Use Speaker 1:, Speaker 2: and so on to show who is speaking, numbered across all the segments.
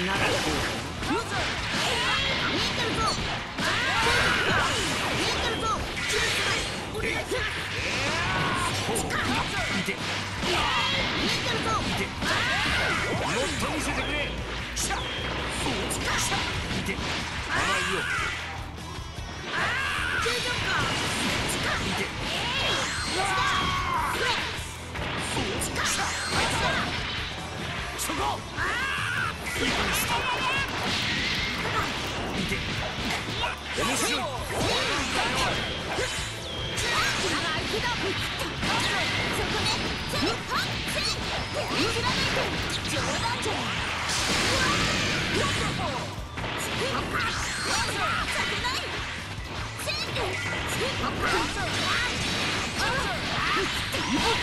Speaker 1: ならどうか
Speaker 2: いて。いて。もっと見せて。くれしゃしゃいて。甘いよいて。そこいて。面白い君がよくやったね行くよしゃよそこもっと見せて。くれい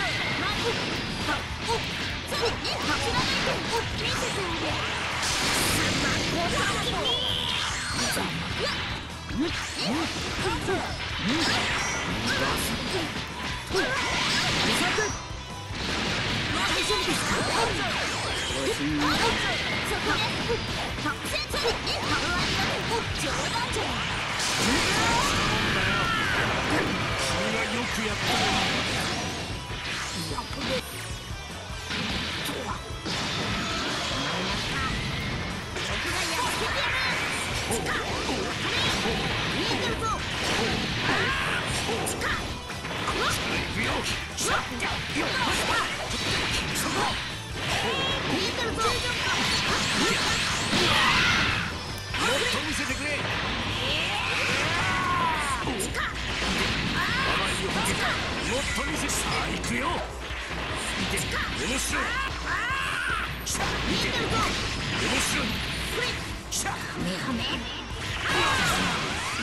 Speaker 2: しや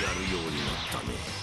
Speaker 2: るようになったね。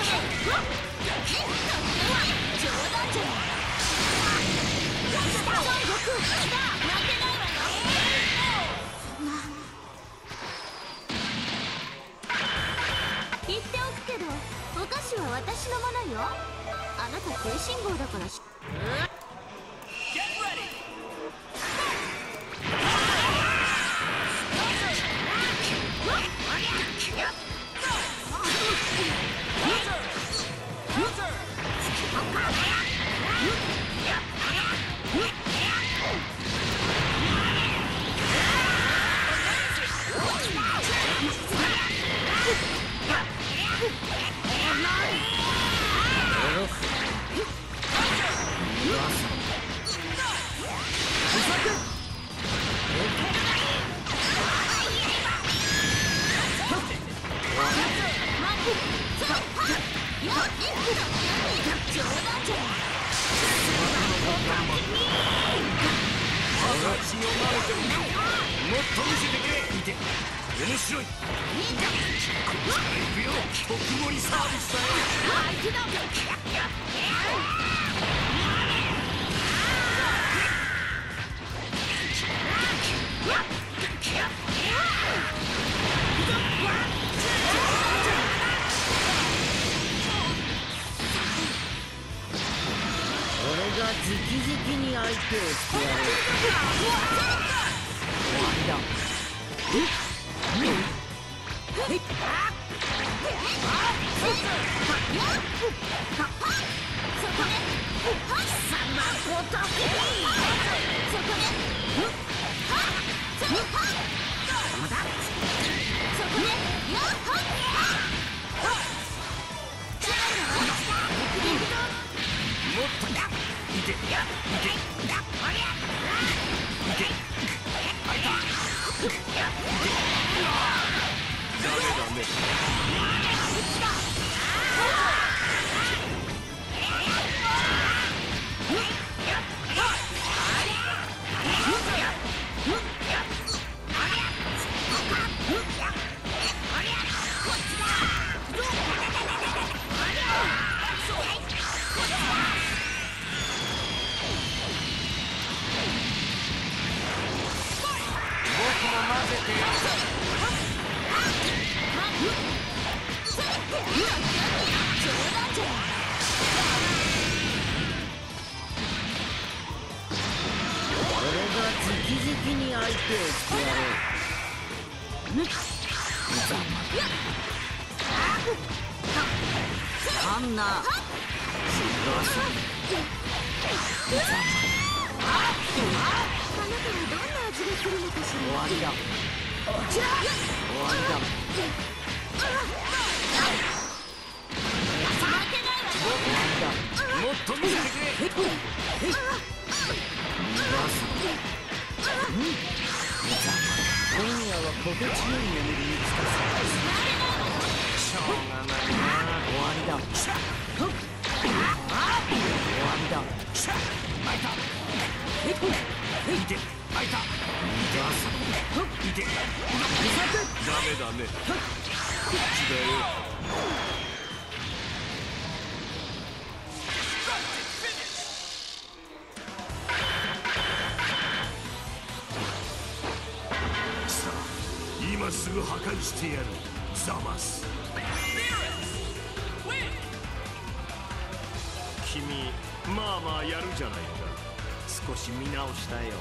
Speaker 3: おくけどお菓子は私のものよ。あなた低信号だからし
Speaker 4: Get
Speaker 5: もっと見せてくれ見て。面白い。こっから行くよ。特盛りサービスだよ
Speaker 1: 俺が直々に相手をしてやる終
Speaker 5: ダメダメ。
Speaker 1: に相手をしてやるあんな
Speaker 2: あなたはどんな味がするのかしら
Speaker 1: 終わりだ終わりだ
Speaker 5: もっと見せてくれ。
Speaker 1: 今夜は心地よい眠りにつか
Speaker 5: しょうがないな
Speaker 1: 終わりだ終わりだ
Speaker 5: 開いた見て開いた見てダメダメこっちだよ今すぐ破壊してやる。ザマス。君まあまあやるじゃないか。少し見直したよ。